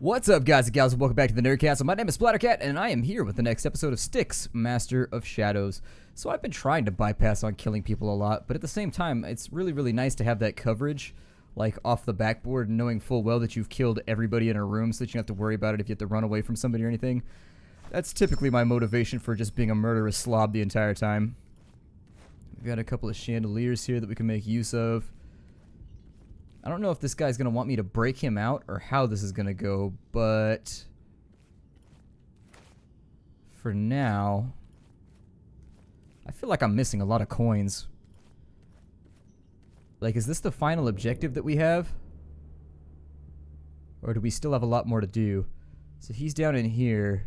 What's up, guys and gals, welcome back to the Nerdcastle. My name is Splattercat, and I am here with the next episode of Styx, Master of Shadows. So I've been trying to bypass on killing people a lot, but at the same time, it's really, really nice to have that coverage, like off the backboard, knowing full well that you've killed everybody in a room, so that you don't have to worry about it if you have to run away from somebody or anything. That's typically my motivation for just being a murderous slob the entire time. We've got a couple of chandeliers here that we can make use of. I don't know if this guy's going to want me to break him out or how this is going to go, but for now, I feel like I'm missing a lot of coins. Like, is this the final objective that we have? Or do we still have a lot more to do? So he's down in here.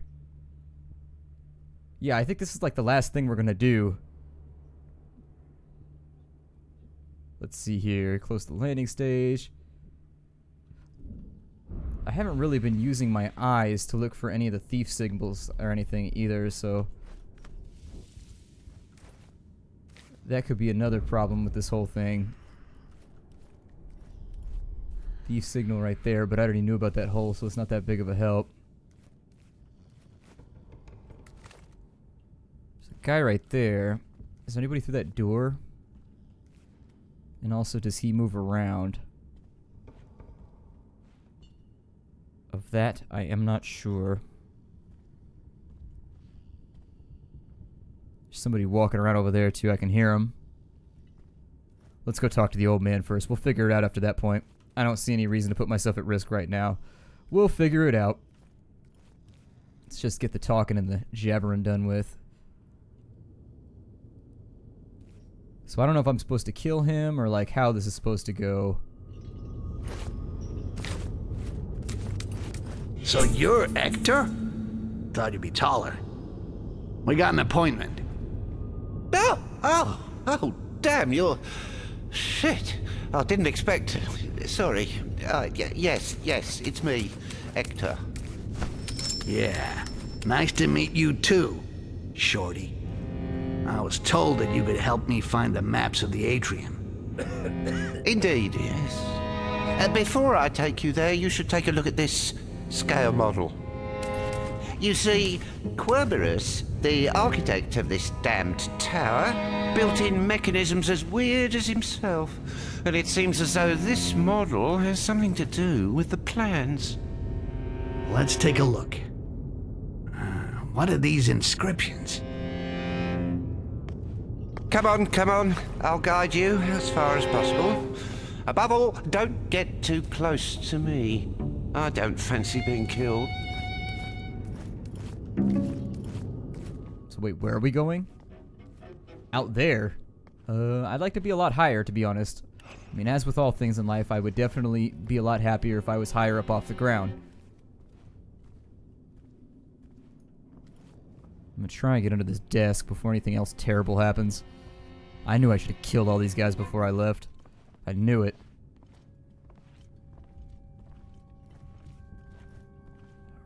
Yeah, I think this is like the last thing we're going to do. Let's see here, close to the landing stage. I haven't really been using my eyes to look for any of the thief signals or anything either, so... That could be another problem with this whole thing. Thief signal right there, but I already knew about that hole, so it's not that big of a help. There's a guy right there. Is anybody through that door? And also, does he move around? Of that, I am not sure. There's somebody walking around over there, too. I can hear him. Let's go talk to the old man first. We'll figure it out after that point. I don't see any reason to put myself at risk right now. We'll figure it out. Let's just get the talking and the jabbering done with. So I don't know if I'm supposed to kill him or like how this is supposed to go. So you're Hector? Thought you'd be taller. We got an appointment. Oh, oh, oh, damn, you're... Shit. I didn't expect... Sorry. Uh, y yes, yes, it's me, Hector. Yeah. Nice to meet you too, Shorty. I was told that you could help me find the maps of the atrium. Indeed, yes. Uh, before I take you there, you should take a look at this scale model. You see, Querberus, the architect of this damned tower, built in mechanisms as weird as himself. And it seems as though this model has something to do with the plans. Let's take a look. Uh, what are these inscriptions? Come on, come on. I'll guide you as far as possible. Above all, don't get too close to me. I don't fancy being killed. So wait, where are we going? Out there? Uh, I'd like to be a lot higher, to be honest. I mean, as with all things in life, I would definitely be a lot happier if I was higher up off the ground. I'm gonna try and get under this desk before anything else terrible happens. I knew I should have killed all these guys before I left. I knew it.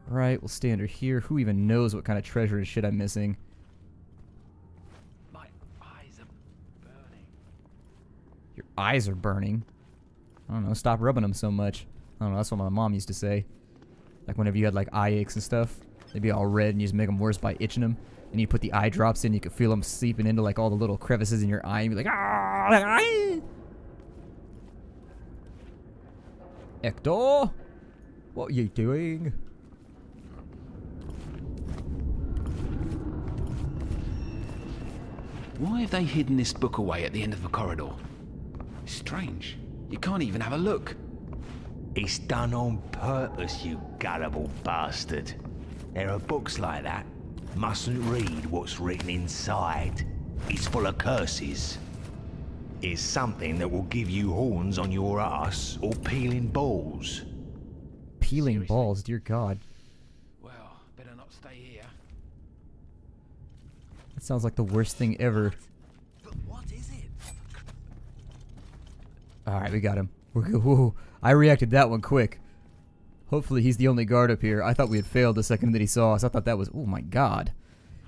Right, we'll stay under here. Who even knows what kind of treasure and shit I'm missing? My eyes are burning. Your eyes are burning. I don't know, stop rubbing them so much. I don't know, that's what my mom used to say. Like whenever you had like eye aches and stuff, they'd be all red and you just make them worse by itching them. And you put the eye drops in, you could feel them seeping into like all the little crevices in your eye and be like, ah! Hector? What are you doing? Why have they hidden this book away at the end of the corridor? Strange. You can't even have a look. It's done on purpose, you gullible bastard. There are books like that. Mustn't read what's written inside. It's full of curses. It's something that will give you horns on your ass or peeling balls. Peeling balls, dear god. Well, better not stay here. That sounds like the worst thing ever. But what is it? Alright, we got him. We're. Whoa. I reacted that one quick. Hopefully he's the only guard up here. I thought we had failed the second that he saw us. I thought that was... Oh my god.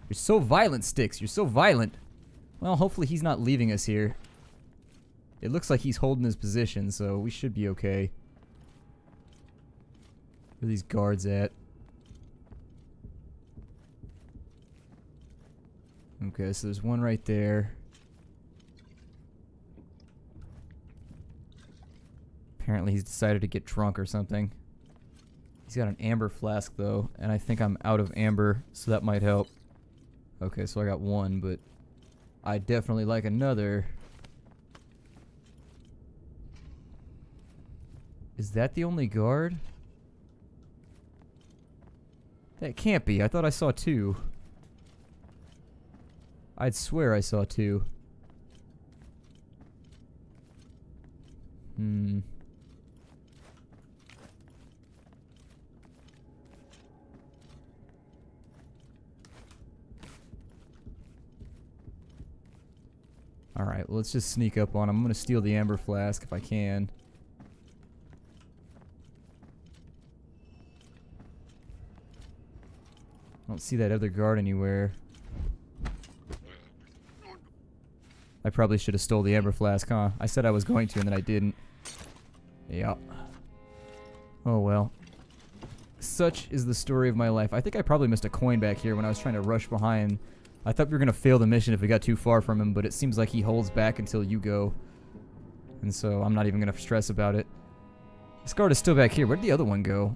You're so violent, Styx. You're so violent. Well, hopefully he's not leaving us here. It looks like he's holding his position, so we should be okay. Where are these guards at? Okay, so there's one right there. Apparently he's decided to get drunk or something. He's got an amber flask though, and I think I'm out of amber, so that might help. Okay, so I got one, but I definitely like another. Is that the only guard? That can't be. I thought I saw two. I'd swear I saw two. Hmm. Alright, well, let's just sneak up on him. I'm going to steal the amber flask if I can. I don't see that other guard anywhere. I probably should have stole the amber flask, huh? I said I was going to and then I didn't. Yep. Oh well. Such is the story of my life. I think I probably missed a coin back here when I was trying to rush behind. I thought we were going to fail the mission if we got too far from him, but it seems like he holds back until you go. And so I'm not even going to stress about it. This guard is still back here. Where did the other one go?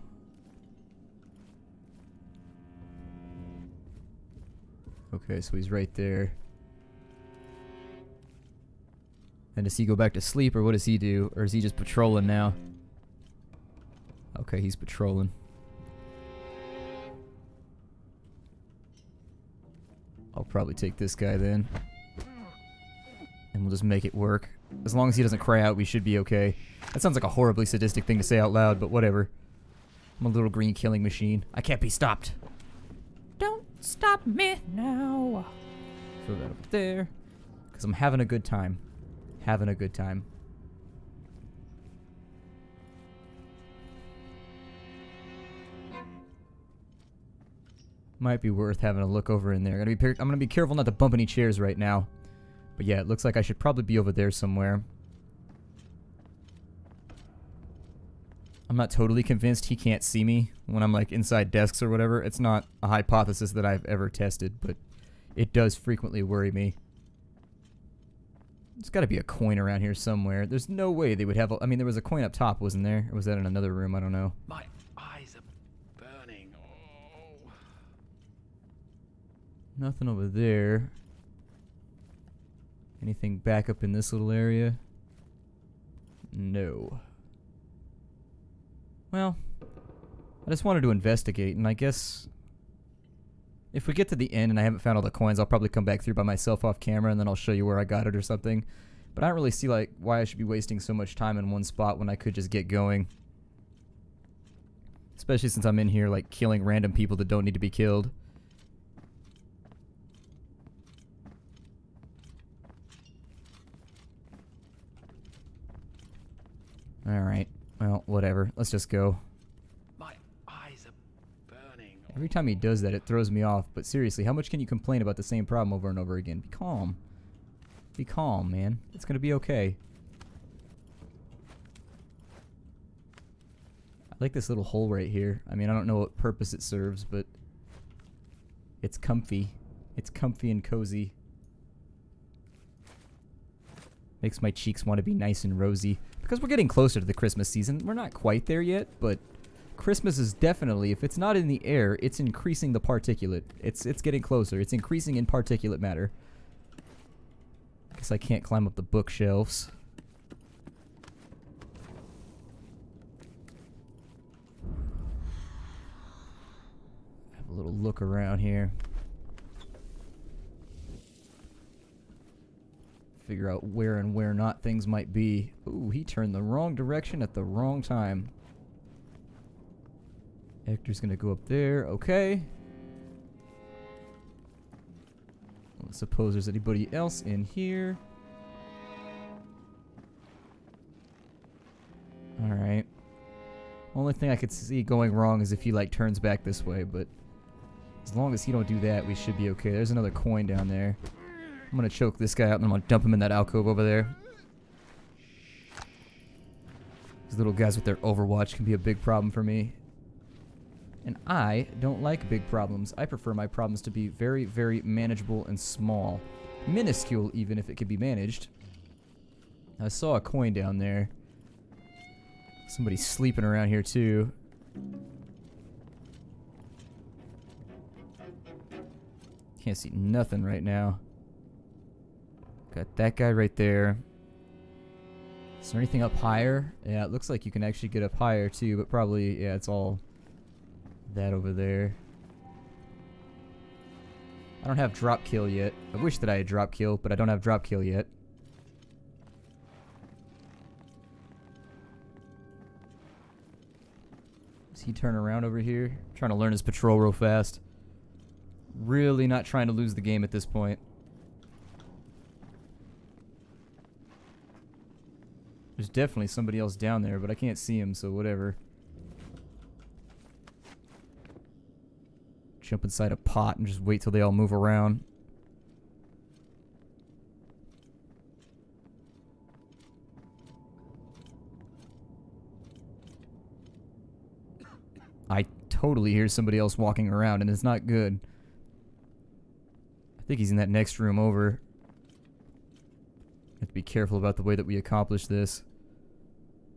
Okay, so he's right there. And does he go back to sleep, or what does he do? Or is he just patrolling now? Okay, he's patrolling. I'll probably take this guy then. And we'll just make it work. As long as he doesn't cry out, we should be okay. That sounds like a horribly sadistic thing to say out loud, but whatever. I'm a little green killing machine. I can't be stopped. Don't stop me now. Throw that up there. Because I'm having a good time. Having a good time. Might be worth having a look over in there. Gotta be I'm gonna be careful not to bump any chairs right now. But yeah, it looks like I should probably be over there somewhere. I'm not totally convinced he can't see me when I'm like inside desks or whatever. It's not a hypothesis that I've ever tested, but it does frequently worry me. There's got to be a coin around here somewhere. There's no way they would have. A, I mean, there was a coin up top, wasn't there? Or was that in another room? I don't know. My eyes are burning. Oh. Nothing over there. Anything back up in this little area? No. Well, I just wanted to investigate, and I guess if we get to the end and I haven't found all the coins, I'll probably come back through by myself off camera, and then I'll show you where I got it or something. But I don't really see like why I should be wasting so much time in one spot when I could just get going. Especially since I'm in here like killing random people that don't need to be killed. Alright. Well, whatever. Let's just go. My eyes are burning. Every time he does that, it throws me off. But seriously, how much can you complain about the same problem over and over again? Be calm. Be calm, man. It's gonna be okay. I like this little hole right here. I mean, I don't know what purpose it serves, but it's comfy. It's comfy and cozy. Makes my cheeks want to be nice and rosy. Because we're getting closer to the Christmas season. We're not quite there yet, but Christmas is definitely, if it's not in the air, it's increasing the particulate. It's it's getting closer. It's increasing in particulate matter. Guess I can't climb up the bookshelves. Have a little look around here. Figure out where and where not things might be. Ooh, he turned the wrong direction at the wrong time. Hector's gonna go up there. Okay. Suppose there's anybody else in here. Alright. Only thing I could see going wrong is if he like turns back this way, but as long as he don't do that, we should be okay. There's another coin down there. I'm gonna choke this guy out and I'm gonna dump him in that alcove over there. These little guys with their overwatch can be a big problem for me. And I don't like big problems. I prefer my problems to be very, very manageable and small. Minuscule, even if it could be managed. I saw a coin down there. Somebody's sleeping around here, too. Can't see nothing right now. Got that guy right there. Is there anything up higher? Yeah, it looks like you can actually get up higher too, but probably, yeah, it's all that over there. I don't have drop kill yet. I wish that I had drop kill, but I don't have drop kill yet. Does he turn around over here? trying to learn his patrol real fast. Really not trying to lose the game at this point. There's definitely somebody else down there, but I can't see him, so whatever. Jump inside a pot and just wait till they all move around. I totally hear somebody else walking around, and it's not good. I think he's in that next room over. Have to be careful about the way that we accomplish this.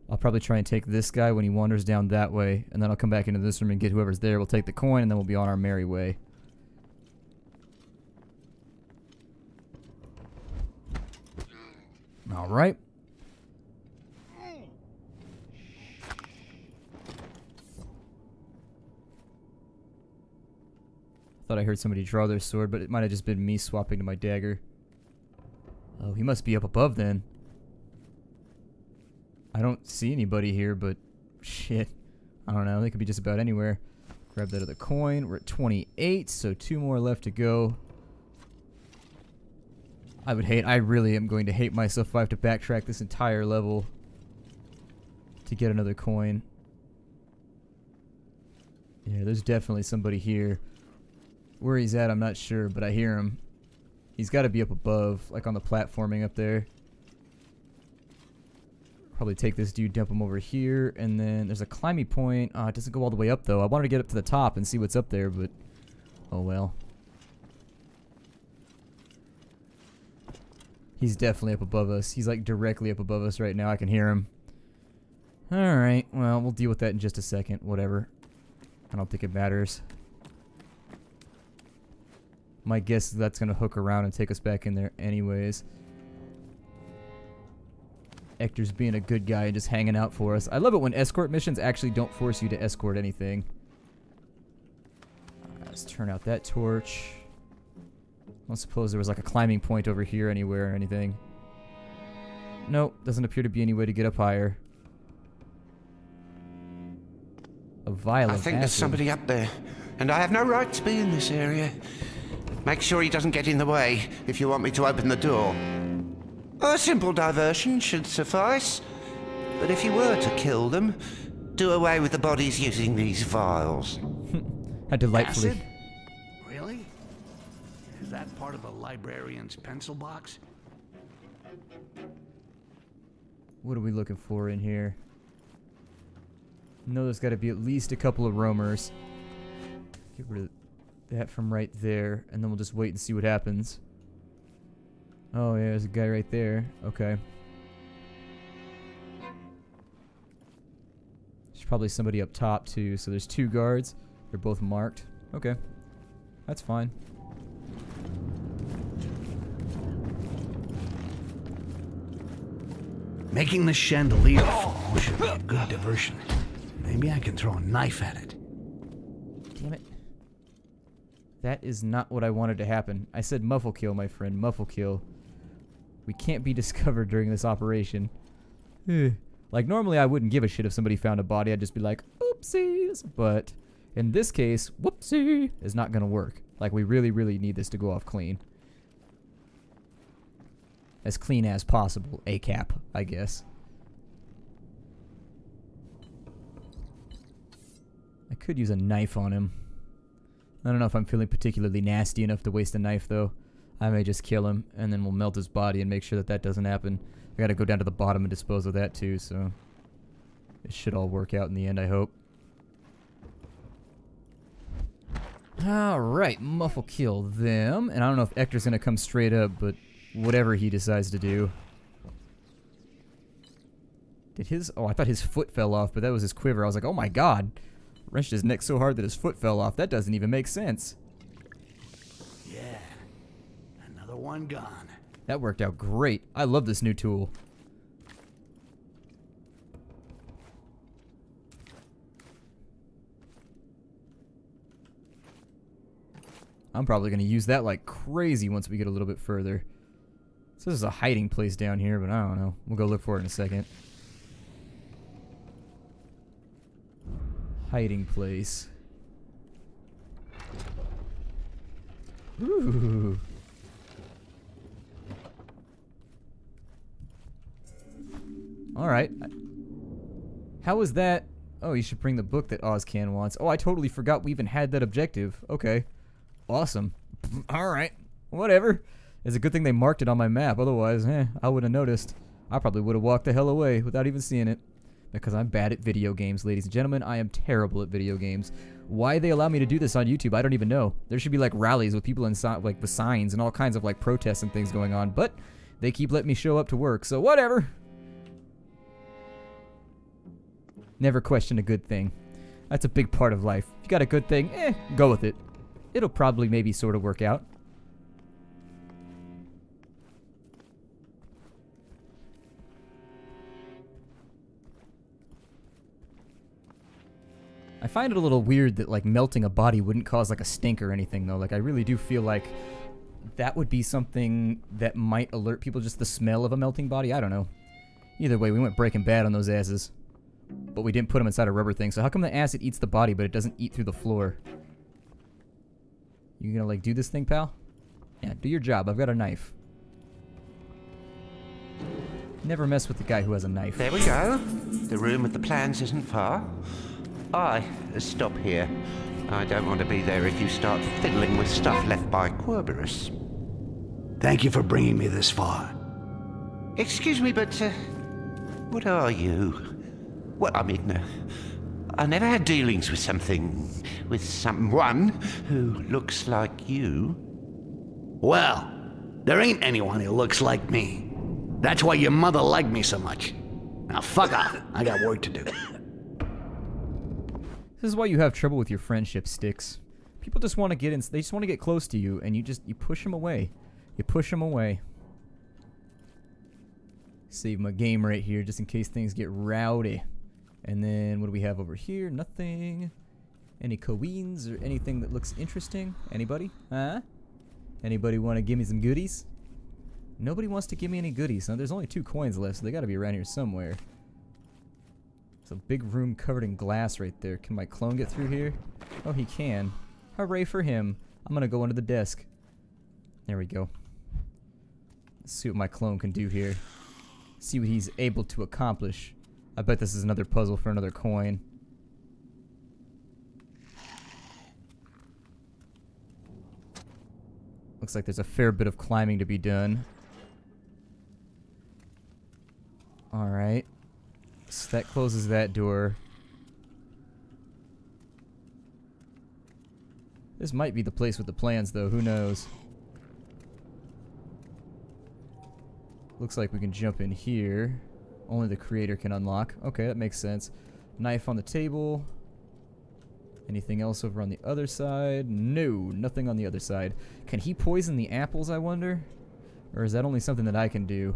I'll probably try and take this guy when he wanders down that way, and then I'll come back into this room and get whoever's there. We'll take the coin, and then we'll be on our merry way. Alright. Thought I heard somebody draw their sword, but it might have just been me swapping to my dagger. Oh, he must be up above then. I don't see anybody here, but shit. I don't know. They could be just about anywhere. Grab that other coin. We're at 28, so two more left to go. I would hate, I really am going to hate myself if I have to backtrack this entire level to get another coin. Yeah, there's definitely somebody here. Where he's at, I'm not sure, but I hear him. He's got to be up above, like on the platforming up there. Probably take this dude, dump him over here, and then there's a climbing point. Uh, it doesn't go all the way up, though. I wanted to get up to the top and see what's up there, but... Oh, well. He's definitely up above us. He's, like, directly up above us right now. I can hear him. Alright, well, we'll deal with that in just a second. Whatever. I don't think it matters. My guess is that's going to hook around and take us back in there anyways. Hector's being a good guy and just hanging out for us. I love it when escort missions actually don't force you to escort anything. Uh, let's turn out that torch. I don't suppose there was like a climbing point over here anywhere or anything. Nope, doesn't appear to be any way to get up higher. A vial I think there's somebody up there, and I have no right to be in this area. Make sure he doesn't get in the way if you want me to open the door. A simple diversion should suffice. But if you were to kill them, do away with the bodies using these vials. How delightfully. Acid? Really? Is that part of a librarian's pencil box? What are we looking for in here? No, there's got to be at least a couple of roamers. Get rid of that from right there, and then we'll just wait and see what happens. Oh, yeah, there's a guy right there. Okay. There's probably somebody up top, too. So there's two guards. They're both marked. Okay. That's fine. Making the chandelier fall should be a good diversion. Maybe I can throw a knife at it. Damn it. That is not what I wanted to happen. I said muffle kill, my friend. Muffle kill. We can't be discovered during this operation. Eh. like, normally I wouldn't give a shit if somebody found a body. I'd just be like, oopsies. But in this case, whoopsie is not going to work. Like, we really, really need this to go off clean. As clean as possible. A cap, I guess. I could use a knife on him. I don't know if I'm feeling particularly nasty enough to waste a knife, though. I may just kill him, and then we'll melt his body and make sure that that doesn't happen. I gotta go down to the bottom and dispose of that, too, so... It should all work out in the end, I hope. Alright, Muff will kill them. And I don't know if Hector's gonna come straight up, but whatever he decides to do. Did his... Oh, I thought his foot fell off, but that was his quiver. I was like, oh my god. Wrenched his neck so hard that his foot fell off. That doesn't even make sense. Yeah. Another one. That worked out great. I love this new tool. I'm probably going to use that like crazy once we get a little bit further. So this is a hiding place down here, but I don't know. We'll go look for it in a second. Hiding place. Ooh. Alright. How was that? Oh, you should bring the book that Ozcan wants. Oh, I totally forgot we even had that objective. Okay. Awesome. Alright. Whatever. It's a good thing they marked it on my map. Otherwise, eh, I would have noticed. I probably would have walked the hell away without even seeing it. Because I'm bad at video games, ladies and gentlemen. I am terrible at video games. Why they allow me to do this on YouTube, I don't even know. There should be like rallies with people inside, like with signs and all kinds of like protests and things going on. But they keep letting me show up to work, so whatever. Never question a good thing. That's a big part of life. If you got a good thing, eh, go with it. It'll probably maybe sort of work out. I find it a little weird that like melting a body wouldn't cause like a stink or anything though. Like I really do feel like that would be something that might alert people just the smell of a melting body. I don't know. Either way, we went breaking bad on those asses. But we didn't put them inside a rubber thing. So how come the acid eats the body but it doesn't eat through the floor? You gonna like do this thing, pal? Yeah, do your job. I've got a knife. Never mess with the guy who has a knife. There we go. The room with the plans isn't far. I stop here. I don't want to be there if you start fiddling with stuff left by Querberus. Thank you for bringing me this far. Excuse me, but uh, what are you? Well, I mean, uh, I never had dealings with something, with someone who looks like you. Well, there ain't anyone who looks like me. That's why your mother liked me so much. Now fuck off. I got work to do. This is why you have trouble with your friendship, Styx. People just want to get in. They just want to get close to you, and you just you push them away. You push them away. Save my game right here, just in case things get rowdy. And then what do we have over here? Nothing. Any coins or anything that looks interesting? Anybody? Huh? Anybody want to give me some goodies? Nobody wants to give me any goodies. Now, there's only two coins left, so they got to be around here somewhere. It's a big room covered in glass right there. Can my clone get through here? Oh, he can. Hooray for him. I'm to go under the desk. There we go. Let's see what my clone can do here. See what he's able to accomplish. I bet this is another puzzle for another coin. Looks like there's a fair bit of climbing to be done. Alright. So that closes that door. This might be the place with the plans, though. Who knows? Looks like we can jump in here. Only the creator can unlock. Okay, that makes sense. Knife on the table. Anything else over on the other side? No, nothing on the other side. Can he poison the apples, I wonder? Or is that only something that I can do?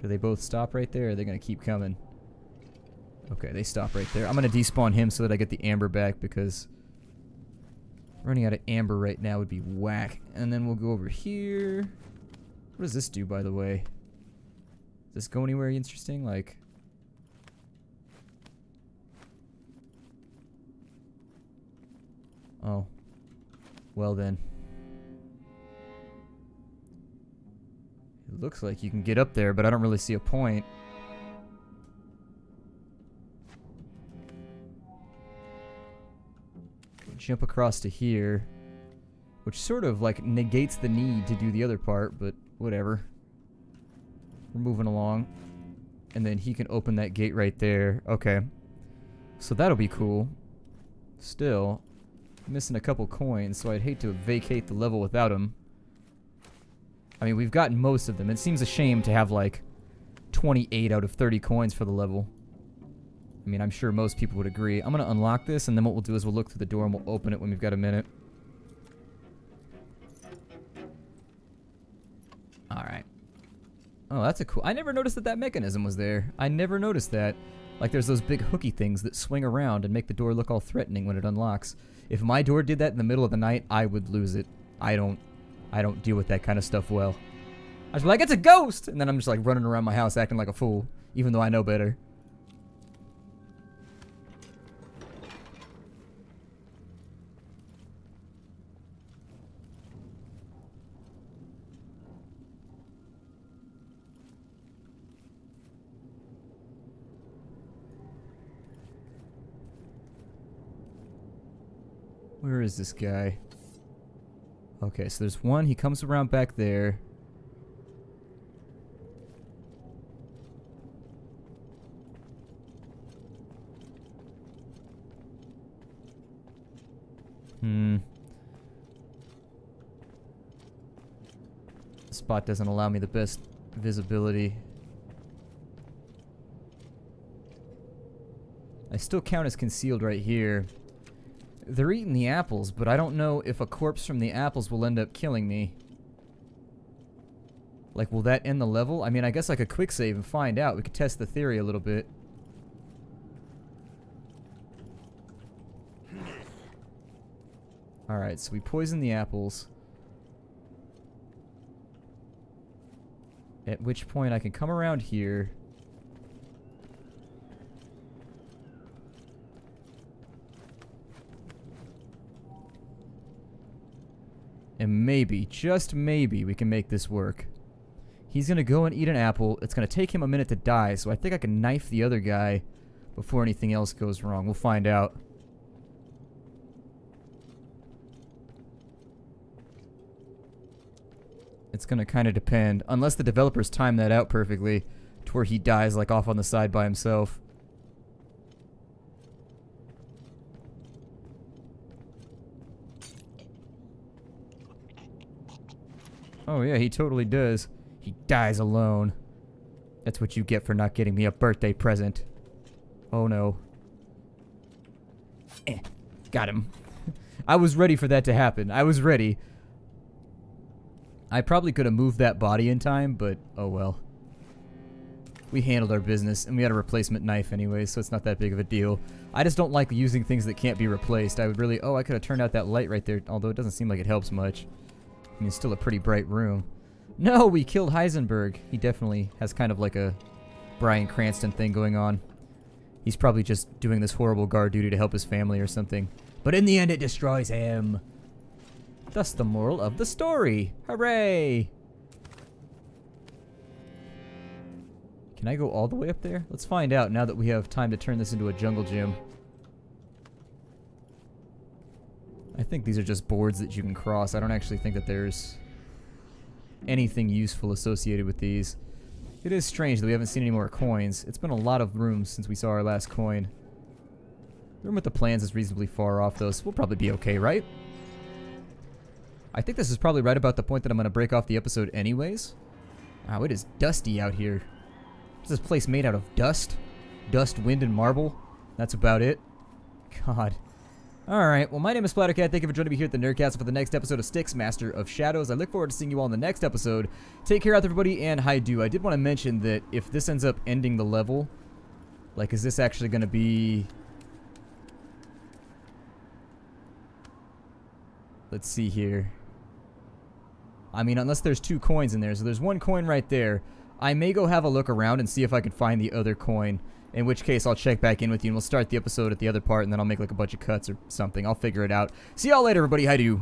Do they both stop right there, or are they going to keep coming? Okay, they stop right there. I'm going to despawn him so that I get the amber back, because running out of amber right now would be whack. And then we'll go over here. What does this do, by the way? This go anywhere interesting? Like... Oh. Well then. It looks like you can get up there, but I don't really see a point. Jump across to here. Which sort of like negates the need to do the other part, but whatever. We're moving along. And then he can open that gate right there. Okay. So that'll be cool. Still, missing a couple coins, so I'd hate to vacate the level without them. I mean, we've gotten most of them. It seems a shame to have, like, 28 out of 30 coins for the level. I mean, I'm sure most people would agree. I'm going to unlock this, and then what we'll do is we'll look through the door and we'll open it when we've got a minute. Alright. Oh, that's a cool... I never noticed that that mechanism was there. I never noticed that. Like, there's those big hooky things that swing around and make the door look all threatening when it unlocks. If my door did that in the middle of the night, I would lose it. I don't... I don't deal with that kind of stuff well. I was like, it's a ghost! And then I'm just like running around my house acting like a fool, even though I know better. Where is this guy? Okay, so there's one. He comes around back there. Hmm. The spot doesn't allow me the best visibility. I still count as concealed right here. They're eating the apples, but I don't know if a corpse from the apples will end up killing me. Like, will that end the level? I mean, I guess I could quick save and find out. We could test the theory a little bit. Alright, so we poison the apples. At which point I can come around here. And maybe, just maybe, we can make this work. He's gonna go and eat an apple. It's gonna take him a minute to die, so I think I can knife the other guy before anything else goes wrong. We'll find out. It's gonna kind of depend. Unless the developers time that out perfectly to where he dies like off on the side by himself. Oh yeah, he totally does. He dies alone. That's what you get for not getting me a birthday present. Oh no. Eh, got him. I was ready for that to happen. I was ready. I probably could have moved that body in time, but oh well. We handled our business, and we had a replacement knife anyway, so it's not that big of a deal. I just don't like using things that can't be replaced. I would really... Oh, I could have turned out that light right there, although it doesn't seem like it helps much. I mean, it's still a pretty bright room. No, we killed Heisenberg. He definitely has kind of like a Bryan Cranston thing going on. He's probably just doing this horrible guard duty to help his family or something. But in the end, it destroys him. Thus the moral of the story. Hooray! Can I go all the way up there? Let's find out now that we have time to turn this into a jungle gym. I think these are just boards that you can cross. I don't actually think that there's anything useful associated with these. It is strange that we haven't seen any more coins. It's been a lot of rooms since we saw our last coin. The room with the plans is reasonably far off though, so we'll probably be okay, right? I think this is probably right about the point that I'm going to break off the episode anyways. Wow, it is dusty out here. Is this place made out of dust? Dust, wind, and marble? That's about it. God. Alright, well my name is Splattercat, thank you for joining me here at the Nerdcast for the next episode of Styx, Master of Shadows. I look forward to seeing you all in the next episode. Take care out there everybody, and hi do. I did want to mention that if this ends up ending the level, like is this actually going to be... Let's see here. I mean, unless there's two coins in there, so there's one coin right there. I may go have a look around and see if I can find the other coin. In which case, I'll check back in with you and we'll start the episode at the other part and then I'll make like a bunch of cuts or something. I'll figure it out. See y'all later, everybody. Hi, do.